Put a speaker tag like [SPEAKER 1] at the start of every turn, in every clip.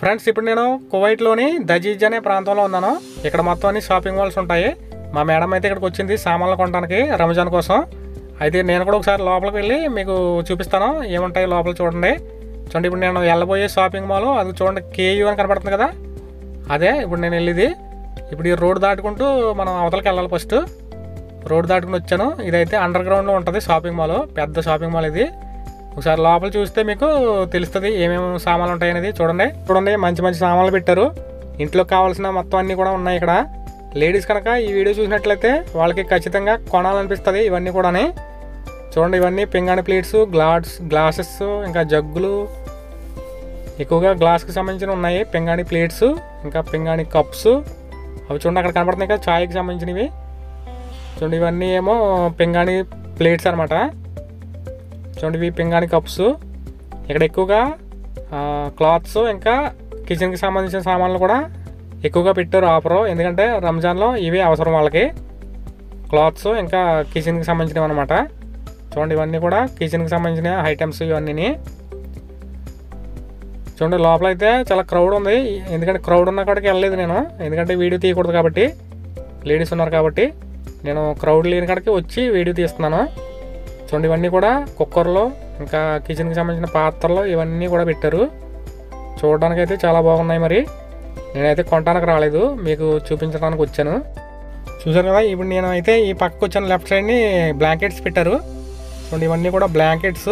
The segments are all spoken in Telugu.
[SPEAKER 1] ఫ్రెండ్స్ ఇప్పుడు నేను కువైట్లోని దజీజ్ అనే ప్రాంతంలో ఉన్నాను. ఇక్కడ మొత్తం అన్ని షాపింగ్ మాల్స్ ఉంటాయి. మా మేడం అయితే ఇక్కడికి వచ్చింది సామాన్లు కొనడానికి రంజాన్ కోసం. అయితే నేను కూడా ఒకసారి లోపలికి వెళ్ళి మీకు చూపిస్తాను. ఏముంటాయి లోపల చూడండి. చూడండి ఇప్పుడు నేను వెళ్ళబోయే షాపింగ్ మాల్ అది చూడండి కేయూ అని కనపడుతుంది కదా. అదే ఇప్పుడు నేను వెళ్ళేది. ఇప్పుడు ఈ రోడ్ దాటుకుంటూ మనం అవతలకి వెళ్ళాలి ఫస్ట్. రోడ్ దాటుకుని వచ్చాను. ఇదైతే అండర్ గ్రౌండ్లో ఉంటుంది షాపింగ్ మాల్. పెద్ద షాపింగ్ మాల్ ఇది. ఒకసారి లోపల చూస్తే మీకు తెలుస్తుంది ఏమేమి సామాన్లు ఉంటాయనేది చూడండి. చూడండి మంచి మంచి సామాన్లు పెట్టారు. ఇంట్లో కావాల్సిన మొత్తం అన్నీ కూడా ఉన్నాయి ఇక్కడ. లేడీస్ కనుక ఈ వీడియో చూసినట్లయితే వాళ్ళకి ఖచ్చితంగా కొనాలనిపిస్తుంది ఇవన్నీ కూడాని. చూడండి ఇవన్నీ పింగాణి ప్లేట్స్ గ్లాస్ గ్లాసెస్ ఇంకా జగ్గులు. ఎక్కువగా గ్లాస్కి సంబంధించిన ఉన్నాయి. పింగాణి ప్లేట్స్ ఇంకా పింగాణి కప్స్. అవి చూడండి అక్కడ కనపడుతున్నాయి కదా ఛాయ్కి సంబంధించినవి. చూడండి ఇవన్నీ ఏమో పింగాణి ప్లేట్స్ అనమాట చూడండి ఇవి పింగాణి కప్స్. ఇక్కడ ఎక్కువగా క్లాత్స్ ఇంకా కిచెన్కి సంబంధించిన సామాన్లు కూడా ఎక్కువగా పెట్టారు ఆఫర్. ఎందుకంటే రంజాన్లో ఇవే అవసరం వాళ్ళకి. క్లాత్స్ ఇంకా కిచెన్కి సంబంధించినవి అనమాట చూడండి ఇవన్నీ కూడా కిచెన్కి సంబంధించిన ఐటమ్స్ ఇవన్నీ చూడండి లోపల అయితే చాలా క్రౌడ్ ఉంది. ఎందుకంటే క్రౌడ్ ఉన్న కాడికి వెళ్ళలేదు నేను. ఎందుకంటే వీడియో తీయకూడదు కాబట్టి. లేడీస్ ఉన్నారు కాబట్టి నేను క్రౌడ్ లేని కాడికి వచ్చి వీడియో తీస్తున్నాను. చూడండి ఇవన్నీ కూడా కుక్కర్లో ఇంకా కిచెన్కి సంబంధించిన పాత్రలు ఇవన్నీ కూడా పెట్టారు. చూడడానికి అయితే చాలా బాగున్నాయి మరి. నేనైతే కొనడానికి రాలేదు మీకు చూపించడానికి వచ్చాను. చూసారు కదా ఇప్పుడు నేను అయితే ఈ పక్కకు వచ్చాను లెఫ్ట్ సైడ్ని బ్లాంకెట్స్ పెట్టారు. చూడండి ఇవన్నీ కూడా బ్లాంకెట్స్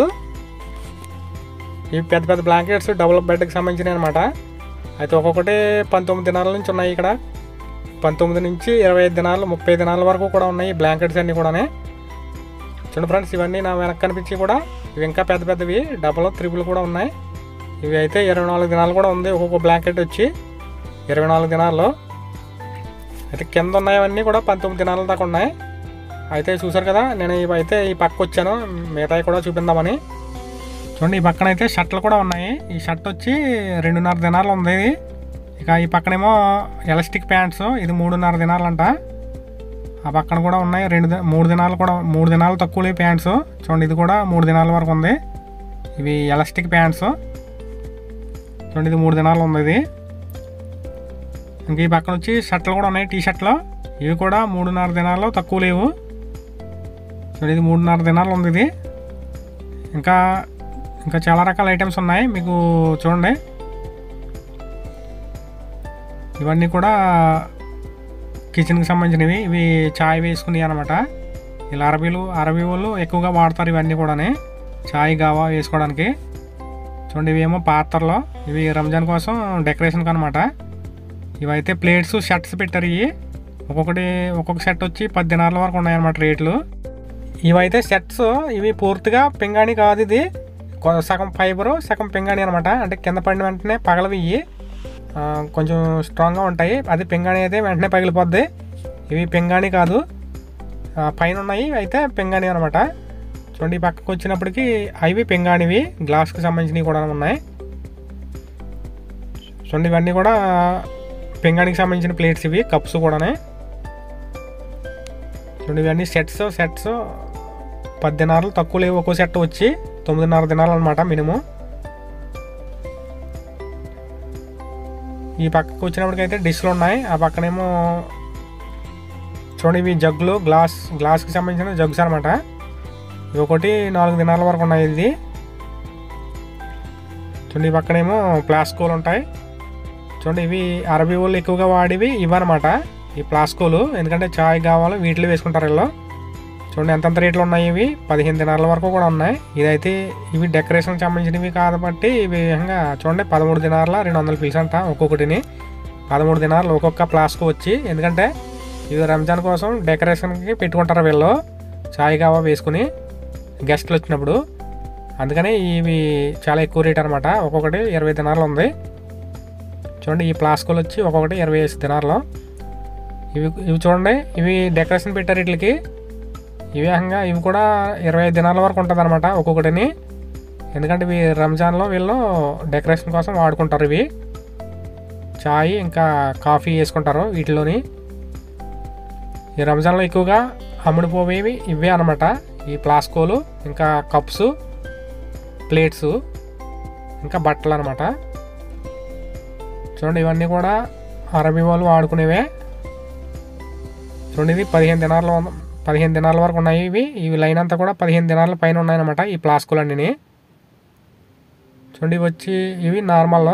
[SPEAKER 1] ఇవి పెద్ద పెద్ద బ్లాంకెట్స్ డబుల్ బెడ్కి సంబంధించినవి అనమాట అయితే ఒక్కొక్కటి పంతొమ్మిది దినాల నుంచి ఉన్నాయి ఇక్కడ. పంతొమ్మిది నుంచి ఇరవై ఐదు దినాలు ముప్పై దినాల వరకు కూడా ఉన్నాయి ఈ బ్లాంకెట్స్ అన్నీ కూడానే. చూడండి ఫ్రెండ్స్ ఇవన్నీ నా వెనక కనిపించి కూడా ఇవి ఇంకా పెద్ద పెద్దవి. డబల్ త్రిబుల్ కూడా ఉన్నాయి. ఇవి అయితే ఇరవై నాలుగు దినాలు కూడా ఉంది. ఒక్కొక్క బ్లాంకెట్ వచ్చి ఇరవై నాలుగు దినాల్లో. అయితే కింద ఉన్నాయవన్నీ కూడా పంతొమ్మిది దినాల దాకా ఉన్నాయి. అయితే చూసారు కదా నేను ఇవైతే అయితే ఈ పక్క వచ్చాను. మిగతాయి కూడా చూపిందామని చూడండి ఈ పక్కన అయితే షర్ట్లు కూడా ఉన్నాయి. ఈ షర్ట్ వచ్చి రెండున్నర దినాలు ఉంది ఇది. ఇక ఈ పక్కనేమో ఎలాస్టిక్ ప్యాంట్స్. ఇది మూడున్నర దినాలంట. ఆ పక్కన కూడా ఉన్నాయి. రెండు మూడు దినాలు కూడా మూడు దినాలు తక్కువ లేవు ప్యాంట్స్. చూడండి ఇది కూడా మూడు దినాల వరకు ఉంది. ఇవి ఎలాస్టిక్ ప్యాంట్స్. చూడండి ఇది మూడు దినాలు ఉంది ఇది. ఇంక ఈ పక్కన వచ్చి షర్ట్లు కూడా ఉన్నాయి టీ షర్ట్లు ఇవి కూడా మూడున్నర దినాలు తక్కువ లేవు. చూడండి ఇది మూడున్నర దినాలు ఉంది ఇది. ఇంకా ఇంకా చాలా రకాల ఐటమ్స్ ఉన్నాయి. మీకు చూడండి. ఇవన్నీ కూడా కిచెన్కి సంబంధించినవి. ఇవి చాయ్ వేసుకుని అనమాట. ఇలా అరబీలు అరబీ వాళ్ళు ఎక్కువగా వాడతారు ఇవన్నీ కూడా చాయ్ గావా వేసుకోవడానికి. చూడండి ఇవేమో పాత్రలో. ఇవి రంజాన్ కోసం డెకరేషన్కి అనమాట ఇవైతే ప్లేట్స్ షర్ట్స్ పెట్టారు ఇవి ఒక్కొక్కటి ఒక్కొక్క సెట్ వచ్చి పది వరకు ఉన్నాయన్నమాట రేట్లు. ఇవైతే సెట్స్ ఇవి పూర్తిగా పింగాణి కాదు ఇది. కొ- సగం ఫైబరు సగం పింగాణి అనమాట. అంటే కింద పడిన వెంటనే పగలవి ఇవి కొంచెం స్ట్రాంగ్గా ఉంటాయి. అది పింగాణి అయితే వెంటనే పగిలిపోద్ది. ఇవి పింగాణి కాదు. పైన ఉన్నాయి అయితే పింగాణి అనమాట చూడండి పక్కకు వచ్చినప్పటికి అవి పింగాణివి. గ్లాస్కి సంబంధించినవి కూడా ఉన్నాయి. చూడండి ఇవన్నీ కూడా పింగాణికి సంబంధించిన ప్లేట్స్ ఇవి. కప్స్ కూడానే. చూడండి ఇవన్నీ సెట్స్. సెట్స్ పది తక్కువ లేవు. ఒక్కో సెట్ వచ్చి తొమ్మిదిన్నర దినాలన్నమాట మినిమం. ఈ పక్కకు వచ్చినప్పటికైతే డిష్లు ఉన్నాయి. ఆ పక్కనేమో చూడండి ఇవి జగ్గులు గ్లాస్ గ్లాస్కి సంబంధించిన జగ్స్ అనమాట ఇవి ఒకటి నాలుగు దినాల వరకు ఉన్నాయి ఇది. చూడండి ఈ పక్కనేమో ప్లాస్కోలు ఉంటాయి. చూడండి ఇవి అరబీ వాళ్ళు ఎక్కువగా వాడేవి ఇవన్నమాట ఈ ప్లాస్కోలు ఎందుకంటే చాయ్ కావాలో వీటిలో వేసుకుంటారు వీళ్ళు. చూడండి ఎంతెంత రేట్లు ఉన్నాయి ఇవి? పదిహేను దినాల వరకు కూడా ఉన్నాయి. ఇదైతే ఇవి డెకరేషన్కి సంబంధించినవి కాబట్టి ఇవి విధంగా చూడండి పదమూడు దినాల రెండు వందల పీస్ అంట ఒక్కొక్కటిని. పదమూడు దినాలు ఒక్కొక్క ప్లాస్కో వచ్చి ఎందుకంటే ఇవి రంజాన్ కోసం డెకరేషన్కి పెట్టుకుంటారు వీళ్ళు చాయ్ కావా వేసుకుని గెస్ట్లు వచ్చినప్పుడు. అందుకని ఇవి చాలా ఎక్కువ రేట్ అనమాట ఒక్కొక్కటి ఇరవై దినాలు ఉంది. చూడండి ఈ ప్లాస్కులు వచ్చి ఒక్కొక్కటి ఇరవై ఐదు ఇవి ఇవి చూడండి ఇవి డెకరేషన్ పెట్టారు వీటికి ఇవి విధంగా ఇవి కూడా ఇరవై ఐదు దినాల వరకు ఉంటుంది అనమాట ఒక్కొక్కటిని. ఎందుకంటే ఇవి రంజాన్లో వీళ్ళు డెకరేషన్ కోసం వాడుకుంటారు ఇవి. చాయ్ ఇంకా కాఫీ వేసుకుంటారు వీటిలోని. ఈ రంజాన్లో ఎక్కువగా అమ్ముడుపోయేవి ఇవే అనమాట ఈ ప్లాస్కోలు ఇంకా కప్స్ ప్లేట్స్ ఇంకా బట్టలు అనమాట చూడండి ఇవన్నీ కూడా అరబీ వాళ్ళు వాడుకునేవే. చూడండి ఇది పదిహేను దినాల్లో పదిహేను దినాల వరకు ఉన్నాయి ఇవి. ఇవి లైన్ అంతా కూడా పదిహేను దినాల పైన ఉన్నాయన్నమాట ఈ ప్లాస్కులు అన్నీ చూడండి ఇవి వచ్చి ఇవి నార్మల్.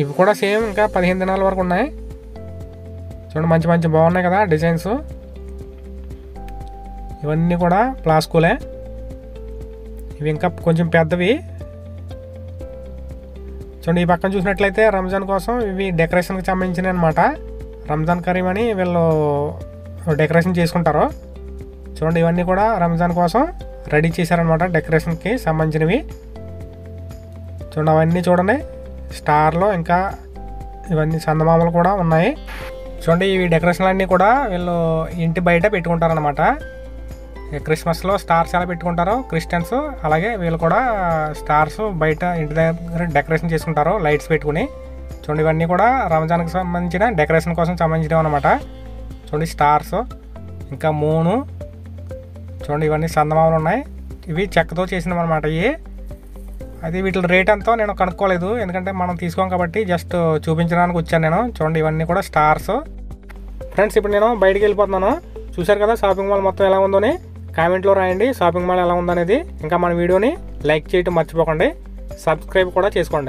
[SPEAKER 1] ఇవి కూడా సేమ్ ఇంకా పదిహేను దినాల వరకు ఉన్నాయి. చూడండి మంచి మంచి బాగున్నాయి కదా డిజైన్స్. ఇవన్నీ కూడా ప్లాస్కులే ఇవి ఇంకా కొంచెం పెద్దవి. చూడండి ఈ పక్కన చూసినట్లయితే రంజాన్ కోసం ఇవి డెకరేషన్కి సంబంధించినవి అనమాట రంజాన్ కరీం అని వీళ్ళు డెకరేషన్ చేసుకుంటారు. చూడండి ఇవన్నీ కూడా రంజాన్ కోసం రెడీ చేశారనమాట డెకరేషన్కి సంబంధించినవి. చూడండి అవన్నీ చూడండి. స్టార్లో ఇంకా ఇవన్నీ చందమామలు కూడా ఉన్నాయి. చూడండి ఇవి డెకరేషన్లు అన్నీ కూడా వీళ్ళు ఇంటి బయట పెట్టుకుంటారనమాట ఈ క్రిస్మస్లో స్టార్స్ ఎలా పెట్టుకుంటారో క్రిస్టియన్స్ అలాగే వీళ్ళు కూడా స్టార్స్ బయట ఇంటి దగ్గర డెకరేషన్ చేసుకుంటారు లైట్స్ పెట్టుకుని. చూడండి ఇవన్నీ కూడా రంజాన్కి సంబంధించిన డెకరేషన్ కోసం సంబంధించినవి అనమాట చూడండి స్టార్స్ ఇంకా మూను చూడండి ఇవన్నీ చందమామలు ఉన్నాయి. ఇవి చెక్కతో చేసినవి అనమాట ఇవి. అది వీటి రేట్ ఎంతో నేను కనుక్కోలేదు. ఎందుకంటే మనం తీసుకోం కాబట్టి జస్ట్ చూపించడానికి వచ్చాను నేను. చూడండి ఇవన్నీ కూడా స్టార్స్. ఫ్రెండ్స్ ఇప్పుడు నేను బయటికి వెళ్ళిపోతున్నాను. చూశారు కదా షాపింగ్ మాల్ మొత్తం ఎలా ఉందని? కామెంట్లో రాయండి షాపింగ్ మాల్ ఎలా ఉందనేది. ఇంకా మన వీడియోని లైక్ చేయటం మర్చిపోకండి. సబ్స్క్రైబ్ కూడా చేసుకోండి.